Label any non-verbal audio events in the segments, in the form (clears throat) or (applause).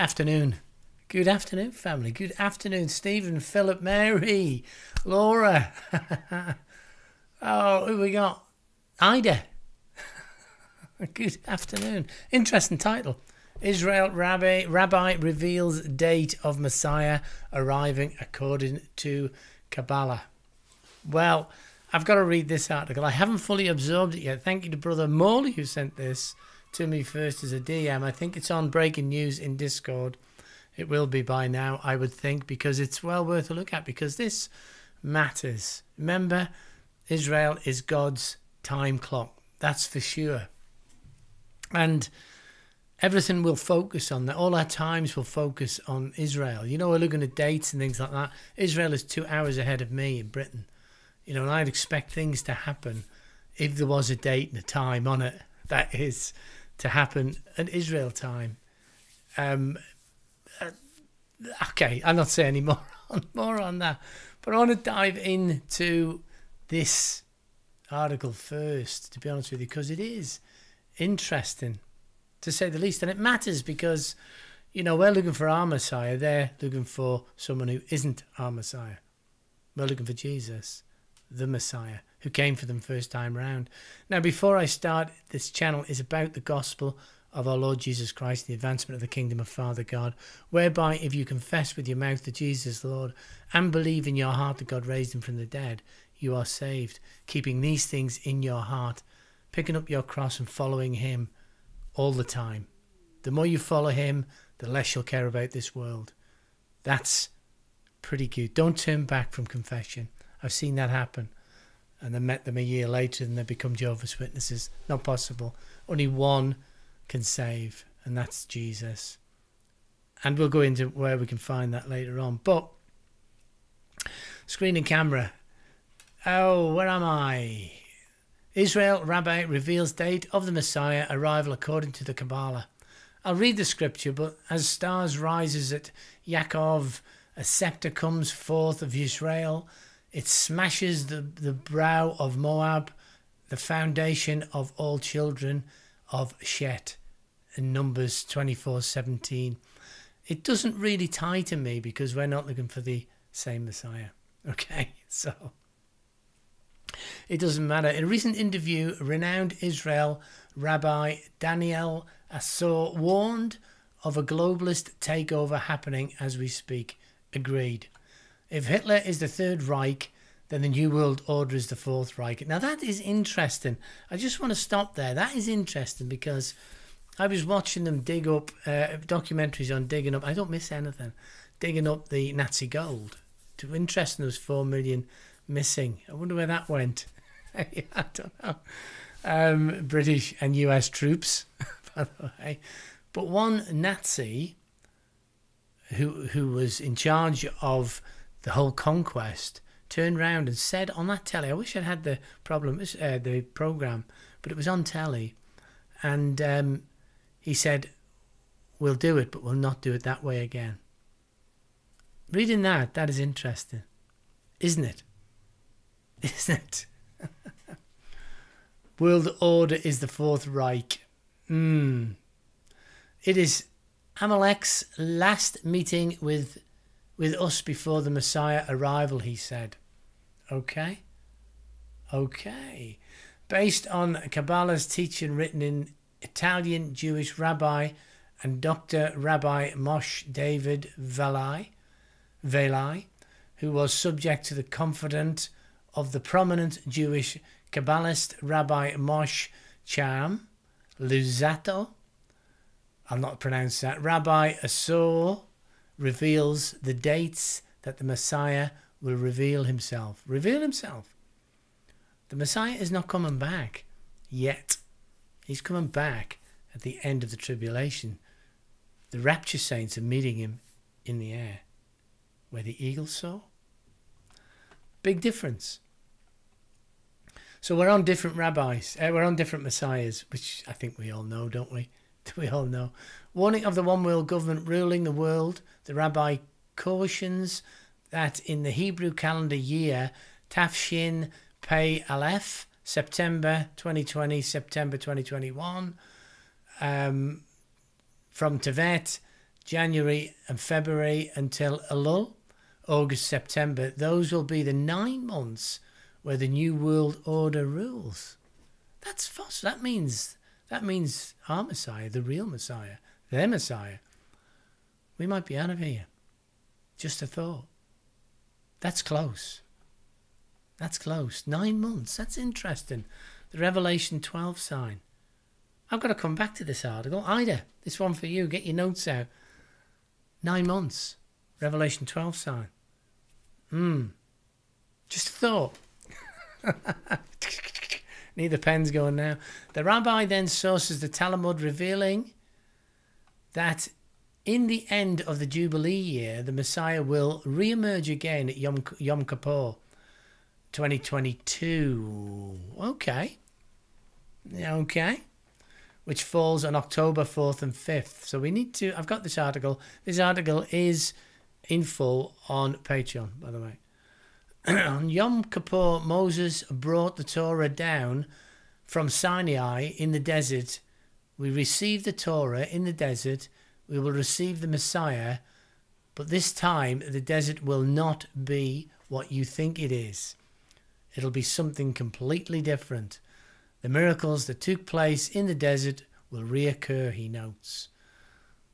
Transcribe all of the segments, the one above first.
afternoon. Good afternoon, family. Good afternoon, Stephen, Philip, Mary, Laura. (laughs) oh, who we got? Ida. (laughs) Good afternoon. Interesting title. Israel Rabbi, Rabbi reveals date of Messiah arriving according to Kabbalah. Well, I've got to read this article. I haven't fully absorbed it yet. Thank you to Brother Morley who sent this to me first as a DM. I think it's on breaking news in Discord. It will be by now, I would think, because it's well worth a look at because this matters. Remember, Israel is God's time clock. That's for sure. And everything will focus on that. All our times will focus on Israel. You know, we're looking at dates and things like that. Israel is two hours ahead of me in Britain. You know, and I'd expect things to happen if there was a date and a time on it. That is to happen at Israel time. Um, uh, okay, I'm not saying any (laughs) more on, more on that, but I want to dive into this article first, to be honest with you, because it is interesting to say the least, and it matters because you know we're looking for our Messiah, they're looking for someone who isn't our Messiah. We're looking for Jesus, the Messiah who came for them first time round. Now, before I start, this channel is about the gospel of our Lord Jesus Christ, the advancement of the kingdom of Father God, whereby if you confess with your mouth that Jesus Lord and believe in your heart that God raised him from the dead, you are saved. Keeping these things in your heart, picking up your cross and following him all the time. The more you follow him, the less you'll care about this world. That's pretty good. Don't turn back from confession. I've seen that happen and then met them a year later and they become Jehovah's Witnesses. Not possible. Only one can save, and that's Jesus. And we'll go into where we can find that later on. But screen and camera. Oh, where am I? Israel Rabbi reveals date of the Messiah arrival according to the Kabbalah. I'll read the scripture, but as stars rises at Yaakov, a scepter comes forth of Israel it smashes the, the brow of Moab, the foundation of all children of Shet. In Numbers 24 17. It doesn't really tie to me because we're not looking for the same Messiah. (laughs) Okay, so it doesn't matter. In a recent interview, renowned Israel Rabbi Daniel Assor warned of a globalist takeover happening as we speak. Agreed. If Hitler is the Third Reich, then the New World Order is the Fourth Reich. Now that is interesting. I just want to stop there. That is interesting because I was watching them dig up uh, documentaries on digging up. I don't miss anything. Digging up the Nazi gold. It's interesting. There four million missing. I wonder where that went. (laughs) I don't know. Um, British and U.S. troops, (laughs) by the way. But one Nazi who who was in charge of the whole conquest, turned round and said on that telly, I wish I'd had the problem, uh, the program, but it was on telly, and um, he said, "We'll do it, but we'll not do it that way again." Reading that, that is interesting, isn't it? (laughs) Isn't it? (laughs) World order is the Fourth Reich. Hmm. It is Amalek's last meeting with with us before the Messiah arrival, he said. Okay? Okay. Based on Kabbalah's teaching written in Italian Jewish rabbi and Dr. Rabbi Moshe David Velai, Velai, who was subject to the confidant of the prominent Jewish Kabbalist Rabbi Moshe Chaim Luzzatto. I'll not pronounce that. Rabbi Assor reveals the dates that the Messiah will reveal himself. Reveal himself. The Messiah is not coming back yet. He's coming back at the end of the tribulation. The rapture saints are meeting him in the air where the eagles soar. Big difference. So we're on different rabbis. Uh, we're on different messiahs, which I think we all know, don't we? (laughs) We all know. Warning of the one world government ruling the world, the rabbi cautions that in the Hebrew calendar year, Tafshin Pei Aleph, September 2020, September 2021, um, from Tevet, January and February until Elul, August, September. Those will be the nine months where the New World Order rules. That's false. That means that means our Messiah, the real Messiah, their Messiah. We might be out of here. Just a thought. That's close. That's close. Nine months. That's interesting. The Revelation 12 sign. I've got to come back to this article. Ida, this one for you. Get your notes out. Nine months. Revelation 12 sign. Hmm. Just a thought. (laughs) Neither pen's going now. The rabbi then sources the Talmud revealing that in the end of the Jubilee year, the Messiah will re-emerge again at Yom, Yom Kippur 2022. Okay. Okay. Which falls on October 4th and 5th. So we need to, I've got this article. This article is in full on Patreon, by the way. (clears throat) on Yom Kippur, Moses brought the Torah down from Sinai in the desert. We received the Torah in the desert. We will receive the Messiah. But this time, the desert will not be what you think it is. It'll be something completely different. The miracles that took place in the desert will reoccur, he notes.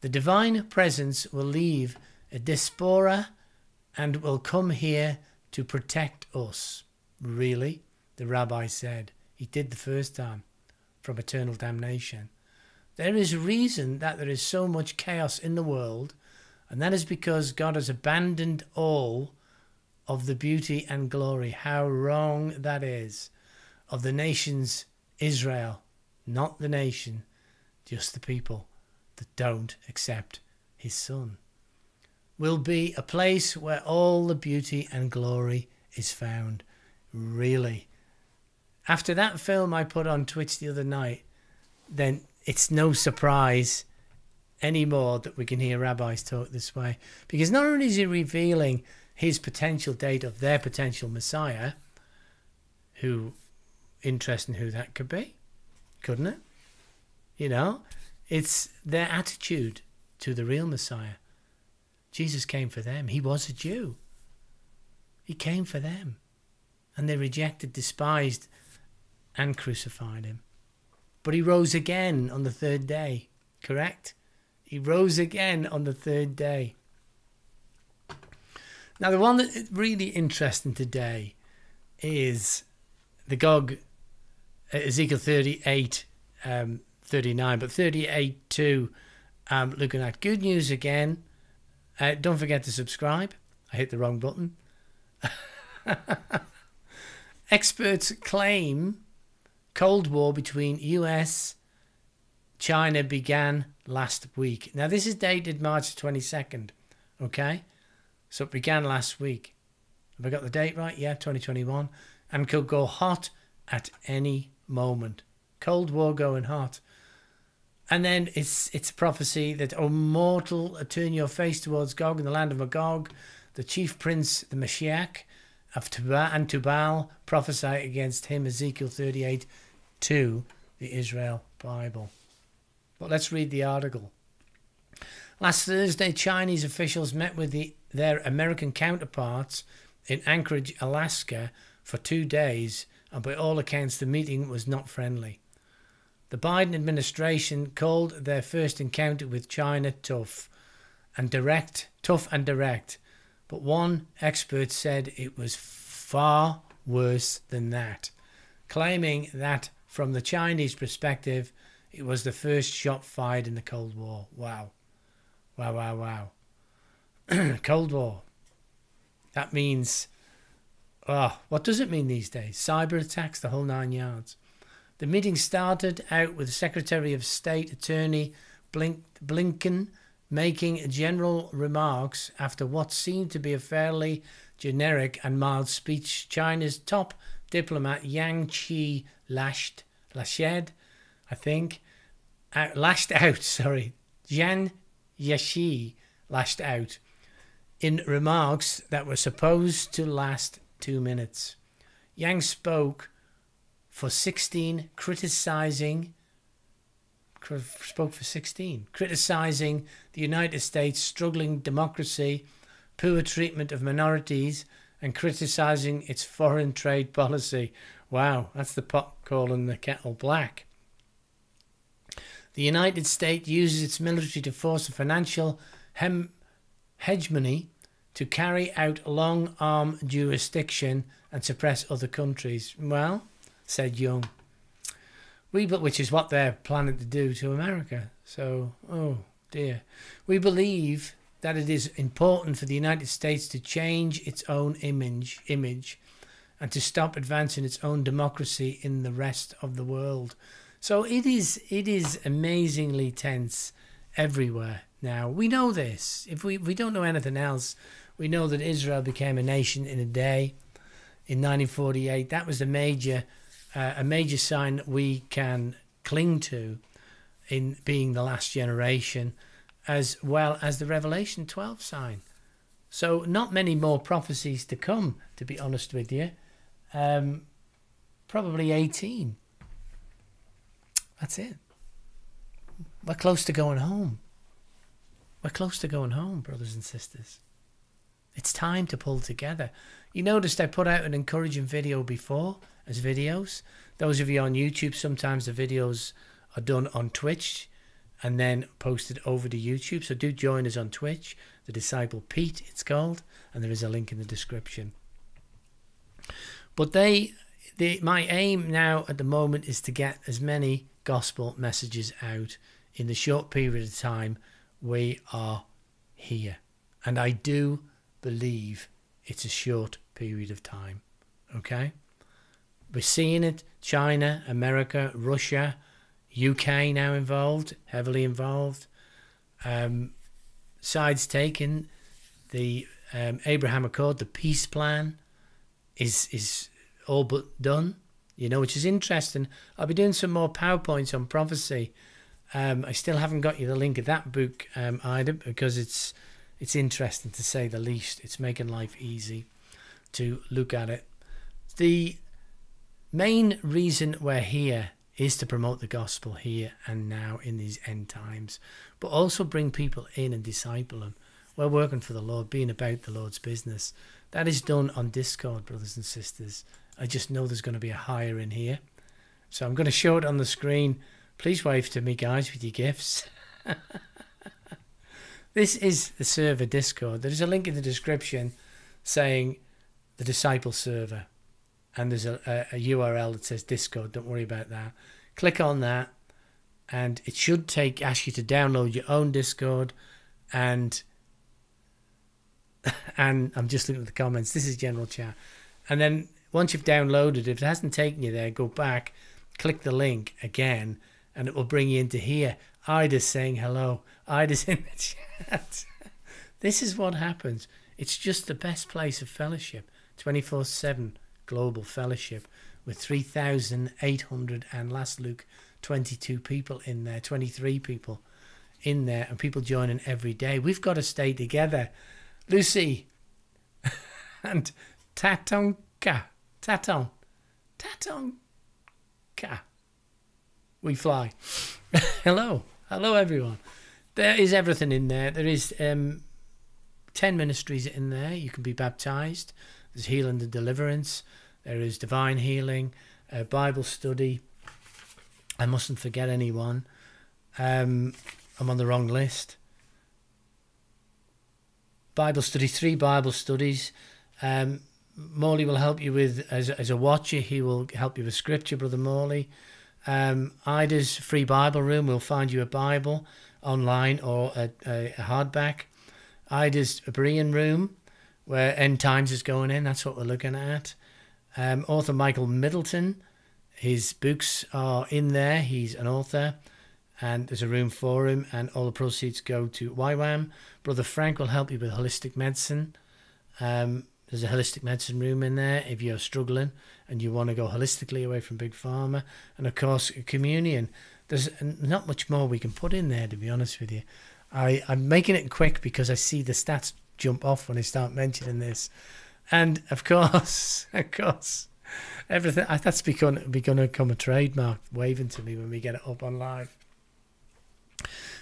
The divine presence will leave a diaspora and will come here to protect us. Really? The rabbi said. He did the first time from eternal damnation. There is a reason that there is so much chaos in the world, and that is because God has abandoned all of the beauty and glory. How wrong that is. Of the nations Israel, not the nation, just the people that don't accept his son will be a place where all the beauty and glory is found. Really. After that film I put on Twitch the other night, then it's no surprise anymore that we can hear rabbis talk this way. Because not only is he revealing his potential date of their potential Messiah, who, interesting who that could be, couldn't it? You know, it's their attitude to the real Messiah. Jesus came for them. He was a Jew. He came for them. And they rejected, despised, and crucified him. But he rose again on the third day. Correct? He rose again on the third day. Now, the one that's really interesting today is the Gog, uh, Ezekiel 38, um, 39, but 38 2, um, looking at good news again uh, don't forget to subscribe. I hit the wrong button. (laughs) Experts claim Cold War between US China began last week. Now this is dated March 22nd. Okay? So it began last week. Have I got the date right? Yeah, 2021. And could go hot at any moment. Cold War going hot. And then it's it's a prophecy that, O mortal, turn your face towards Gog in the land of Magog, the chief prince, the Meshech of Tubal and Tubal, prophesy against him, Ezekiel 38 2, the Israel Bible. But let's read the article. Last Thursday, Chinese officials met with the, their American counterparts in Anchorage, Alaska, for two days, and by all accounts, the meeting was not friendly. The Biden administration called their first encounter with China tough and direct, tough and direct, but one expert said it was far worse than that, claiming that from the Chinese perspective, it was the first shot fired in the Cold War. Wow. Wow, wow, wow. (clears throat) Cold War. That means, oh, what does it mean these days? Cyber attacks, the whole nine yards. The meeting started out with Secretary of State Antony Blink, Blinken making general remarks after what seemed to be a fairly generic and mild speech. China's top diplomat Yang Chi lashed, lashed, I think, out, lashed out. (laughs) Sorry, Jian Yashi lashed out in remarks that were supposed to last two minutes. Yang spoke for 16 criticizing spoke for 16, criticizing the United States' struggling democracy, poor treatment of minorities, and criticizing its foreign trade policy. Wow, that's the pot calling the kettle black. The United States uses its military to force a financial hem- hegemony to carry out long arm jurisdiction and suppress other countries. Well, said Young, we which is what they're planning to do to America. So, oh dear, we believe that it is important for the United States to change its own image, image, and to stop advancing its own democracy in the rest of the world. So it is it is amazingly tense everywhere now. We know this. If we, if we don't know anything else, we know that Israel became a nation in a day in 1948. That was a major uh, a major sign that we can cling to in being the last generation as well as the Revelation 12 sign. So not many more prophecies to come, to be honest with you. Um, probably 18 that's it. We're close to going home. We're close to going home, brothers and sisters. It's time to pull together. You noticed I put out an encouraging video before as videos. Those of you on YouTube, sometimes the videos are done on Twitch and then posted over to YouTube. So do join us on Twitch, The Disciple Pete, it's called, and there is a link in the description. But they, the, my aim now at the moment is to get as many gospel messages out in the short period of time we are here. And I do believe it's a short period of time. Okay? We're seeing it China, America, Russia, UK now involved, heavily involved. Um, sides taken. The um, Abraham Accord, the peace plan, is is all but done you know, which is interesting. I'll be doing some more PowerPoints on prophecy. Um, I still haven't got you the link of that book um, either because it's it's interesting to say the least. It's making life easy to look at it. The main reason we're here is to promote the gospel here and now in these end times, but also bring people in and disciple them. We're working for the Lord, being about the Lord's business. That is done on Discord, brothers and sisters. I just know there's going to be a higher in here. So I'm going to show it on the screen. Please wave to me, guys, with your gifts. (laughs) this is the server Discord. There's a link in the description saying the disciple server. And there's a, a, a URL that says Discord. Don't worry about that. Click on that. And it should take ask you to download your own Discord. And (laughs) and I'm just looking at the comments. This is general chat. And then once you've downloaded if it hasn't taken you there, go back, click the link again, and it will bring you into here. Ida's saying hello. Ida's (laughs) in the chat. this is what happens. It's just the best place of fellowship. 24 7 global fellowship with 3,800 and last Luke 22 people in there, 23 people in there, and people joining every day. We've got to stay together. Lucy (laughs) and Tatonka Taton. Tatonka. We fly. (laughs) Hello. Hello, everyone. There is everything in there. There is um, 10 ministries in there. You can be baptized. There's healing and deliverance. There is divine healing, uh, Bible study. I mustn't forget anyone. Um, I'm on the wrong list. Bible study, three Bible studies. Um, Morley will help you with, as, as a watcher, he will help you with scripture, Brother Morley. Um, Ida's free Bible room will find you a Bible online or a, a, a hardback. Ida's Berean room, where End Times is going in, that's what we're looking at. Um, author Michael Middleton, his books are in there. He's an author, and there's a room for him, and all the proceeds go to YWAM. Brother Frank will help you with holistic medicine. Um, there's a holistic medicine room in there if you're struggling and you want to go holistically away from big pharma. And of course, communion. There's not much more we can put in there, to be honest with you. I, I'm making it quick because I see the stats jump off when I start mentioning this. And of course, (laughs) of course, everything that's become, become a trademark waving to me when we get it up on live.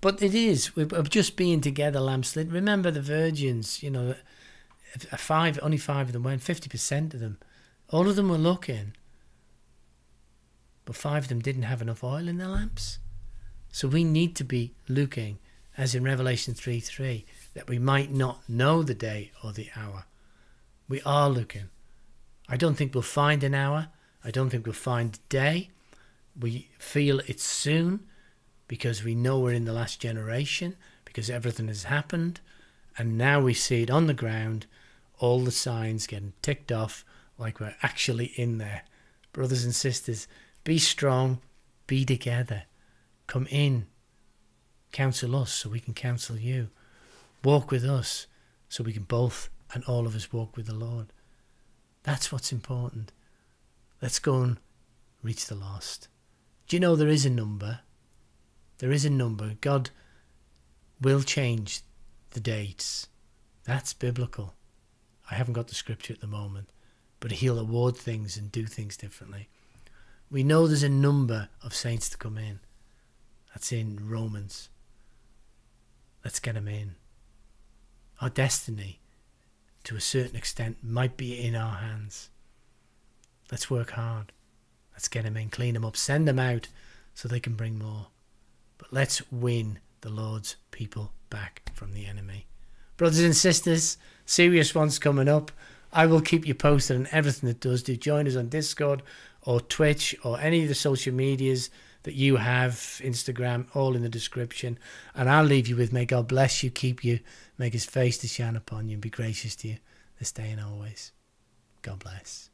But it is of just being together, Lampslit. Remember the virgins, you know, five, only five of them went, 50% of them. All of them were looking, but five of them didn't have enough oil in their lamps. So we need to be looking, as in Revelation 3 3, that we might not know the day or the hour. We are looking. I don't think we'll find an hour. I don't think we'll find a day. We feel it's soon because we know we're in the last generation, because everything has happened. And now we see it on the ground, all the signs getting ticked off like we're actually in there. Brothers and sisters, be strong, be together. Come in, counsel us so we can counsel you. Walk with us so we can both and all of us walk with the Lord. That's what's important. Let's go and reach the lost. Do you know there is a number? There is a number. God will change the dates. That's biblical. I haven't got the scripture at the moment, but He'll award things and do things differently. We know there's a number of saints to come in. That's in Romans. Let's get them in. Our destiny, to a certain extent, might be in our hands. Let's work hard. Let's get them in, clean them up, send them out so they can bring more. But let's win the Lord's people back from the enemy. Brothers and sisters, serious ones coming up. I will keep you posted on everything that does. Do join us on Discord or Twitch or any of the social medias that you have, Instagram, all in the description. And I'll leave you with may God bless you, keep you, make his face to shine upon you, and be gracious to you this day and always. God bless.